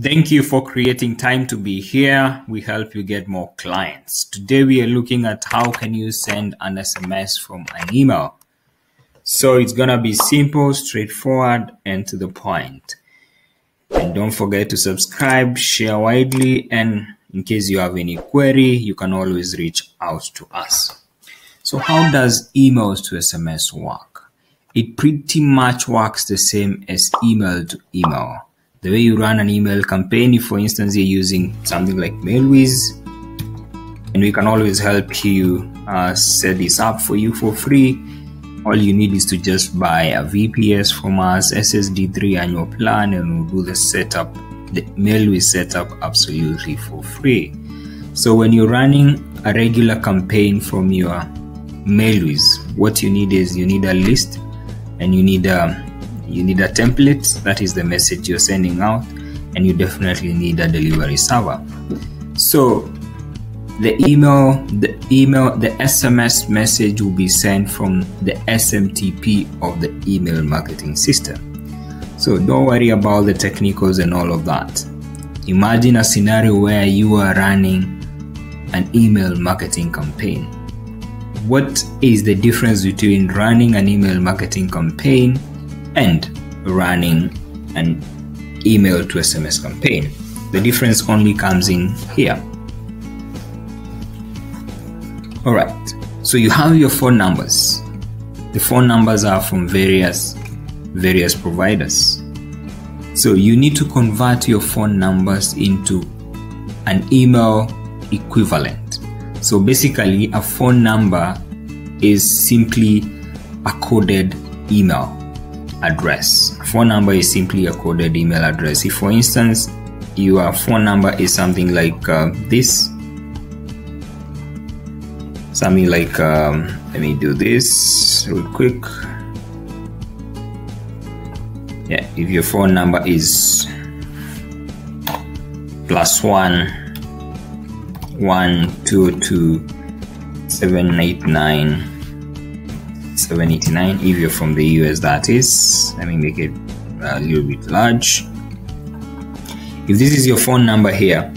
Thank you for creating time to be here. We help you get more clients. Today we are looking at how can you send an SMS from an email. So it's gonna be simple, straightforward, and to the point. And don't forget to subscribe, share widely, and in case you have any query, you can always reach out to us. So how does emails to SMS work? It pretty much works the same as email to email the way you run an email campaign if for instance you're using something like MailWizz and we can always help you uh, set this up for you for free. All you need is to just buy a vps from us ssd3 annual plan and we'll do the setup the MailWizz setup absolutely for free. So when you're running a regular campaign from your MailWizz what you need is you need a list and you need a um, you need a template that is the message you're sending out and you definitely need a delivery server. So the email the email the sms message will be sent from the smtp of the email marketing system. So don't worry about the technicals and all of that. Imagine a scenario where you are running an email marketing campaign. What is the difference between running an email marketing campaign and running an email to SMS campaign. The difference only comes in here. All right, so you have your phone numbers. The phone numbers are from various various providers. So you need to convert your phone numbers into an email equivalent. So basically, a phone number is simply a coded email address. Phone number is simply a coded email address. If, for instance, your phone number is something like uh, this, something like, um, let me do this real quick. Yeah, if your phone number is plus one one two two seven eight nine 789 if you're from the US that is. Let me make it a little bit large. If this is your phone number here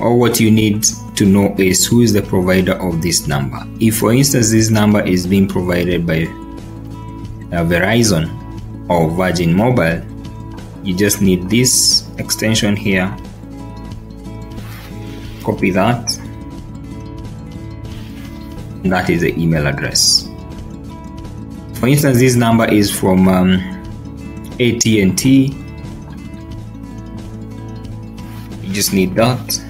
all what you need to know is who is the provider of this number. If for instance this number is being provided by uh, Verizon or Virgin Mobile you just need this extension here. Copy that that is the email address. For instance this number is from um, AT&T you just need that.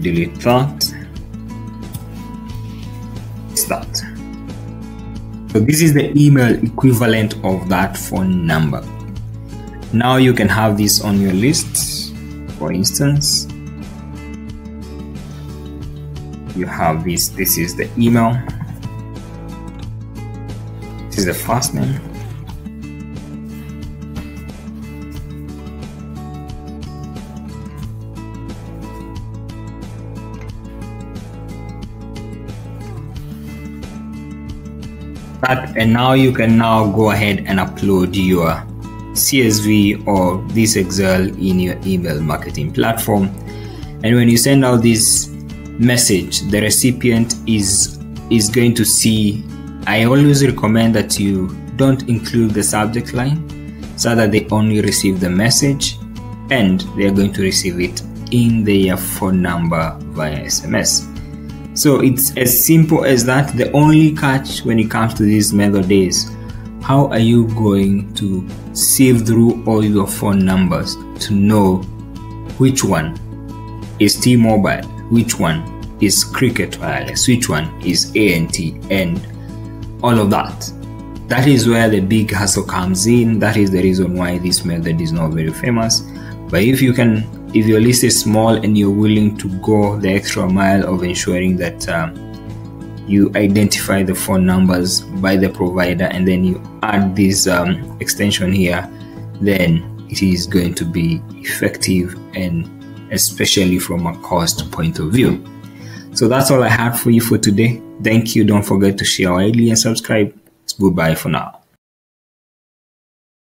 Delete that. It's that. So this is the email equivalent of that phone number. Now you can have this on your list for instance you have this this is the email. This is the first name. And now you can now go ahead and upload your CSV or this Excel in your email marketing platform. And when you send out this message, the recipient is is going to see. I always recommend that you don't include the subject line so that they only receive the message and they are going to receive it in their phone number via SMS. So it's as simple as that. The only catch when it comes to this method is how are you going to sieve through all your phone numbers to know which one is T-Mobile, which one is Cricket Wireless, which one is AT&T, and all of that. That is where the big hassle comes in. That is the reason why this method is not very famous. But if you can, if your list is small and you're willing to go the extra mile of ensuring that um, you identify the phone numbers by the provider and then you add this um, extension here then it is going to be effective and especially from a cost point of view so that's all i have for you for today Thank you. Don't forget to share widely and subscribe. It's goodbye for now.